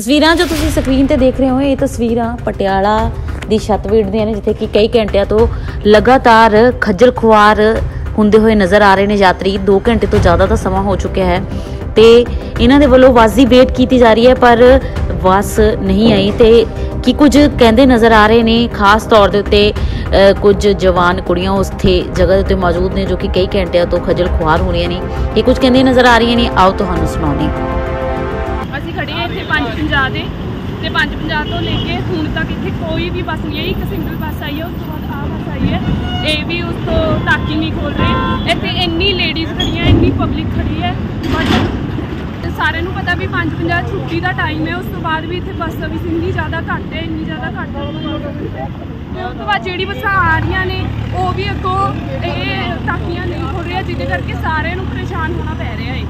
ਤਸਵੀਰਾਂ ਜੋ ਤੁਸੀਂ ਸਕਰੀਨ ਤੇ ਦੇਖ ਰਹੇ ਹੋ, ਇਹ ਤਸਵੀਰਾਂ ਪਟਿਆਲਾ ਦੀ ਛੱਤਬੀੜ ਦੀਆਂ ਨੇ, ਜਿੱਥੇ ਕਿ ਕਈ ਘੰਟਿਆਂ ਤੋਂ ਲਗਾਤਾਰ ਖੱਜਲ ਖੁਆਰ ਹੁੰਦੇ ਹੋਏ ਨਜ਼ਰ ਆ ਰਹੇ ਨੇ ਯਾਤਰੀ। 2 ਘੰਟੇ ਤੋਂ ਜ਼ਿਆਦਾ ਦਾ ਸਮਾਂ ਹੋ ਚੁੱਕਿਆ ਹੈ ਤੇ ਇਹਨਾਂ ਦੇ ਵੱਲੋਂ ਵਾਜ਼ੀ ਵੇਟ ਕੀਤੀ ਜਾ ਰਹੀ ਹੈ, ਪਰ ਬੱਸ ਨਹੀਂ ਆਈ ਤੇ ਕੀ ਕੁਝ ਕਹਿੰਦੇ ਨਜ਼ਰ ਆ ਰਹੇ ਨੇ? ਖਾਸ ਤੌਰ ਦੇ ਉੱਤੇ ਕੁਝ ਜਵਾਨ ਕੁੜੀਆਂ ਉੱਥੇ ਜਗ੍ਹਾ ਦੇ ਉੱਤੇ ਮੌਜੂਦ ਨੇ, ਜੋ ਕਿ ਕਈ ਘੰਟਿਆਂ ਤੋਂ ਖੱਜਲ ਖੁਆਰ ਹੋ ਰਹੀਆਂ ਨੇ। ਇਹ ਕੁਝ ਕਹਿੰਦੇ ਨਜ਼ਰ ਆ ਰਹੀਆਂ ਨੇ। ਆਓ ਤੁਹਾਨੂੰ ਸੁਣਾਉਂਦੇ ਖੜੇ ਹਾਂ ਇੱਥੇ 550 ਦੇ ਤੇ 550 ਤੋਂ ਲੈ ਕੇ ਹੁਣ ਤੱਕ ਇੱਥੇ ਕੋਈ ਵੀ ਬੱਸ ਨਹੀਂ ਆਈ, ਇੱਕ ਸਿੰਗਲ ਬੱਸ ਆਈ ਹੈ, ਉਸ ਤੋਂ ਬਾਅਦ ਆ ਬੱਸ ਆਈ ਹੈ। ਇਹ ਵੀ ਉਸ ਤੋਂ ਤਾਕੀ ਨਹੀਂ ਖੋਲ ਰਹੇ। ਇੱਥੇ ਇੰਨੀ ਲੇਡੀਜ਼ ਖੜੀਆਂ, ਇੰਨੀ ਪਬਲਿਕ ਖੜੀ ਹੈ। ਬਟ ਸਾਰਿਆਂ ਨੂੰ ਪਤਾ ਵੀ 550 ਛੁੱਟੀ ਦਾ ਟਾਈਮ ਹੈ, ਉਸ ਤੋਂ ਬਾਅਦ ਵੀ ਇੱਥੇ ਬੱਸ ਸਰਵਿਸ ਇੰਨੀ ਜ਼ਿਆਦਾ ਘੱਟ ਹੈ, ਇੰਨੀ ਜ਼ਿਆਦਾ ਘੱਟ ਹੈ। ਤੇ ਉਸ ਤੋਂ ਬਾਅਦ ਜਿਹੜੀ ਬੱਸਾਂ ਆ ਰਹੀਆਂ ਨੇ, ਉਹ ਵੀ ਅੱਗੋਂ ਇਹ ਤਾਕੀਆਂ ਨਹੀਂ ਖੋਲ ਰਹੀਆਂ, ਜਿਹਦੇ ਕਰਕੇ ਸਾਰਿਆਂ ਨੂੰ ਪਰੇਸ਼ਾਨ ਹੋਣਾ ਪੈ ਰਿਹਾ ਹੈ।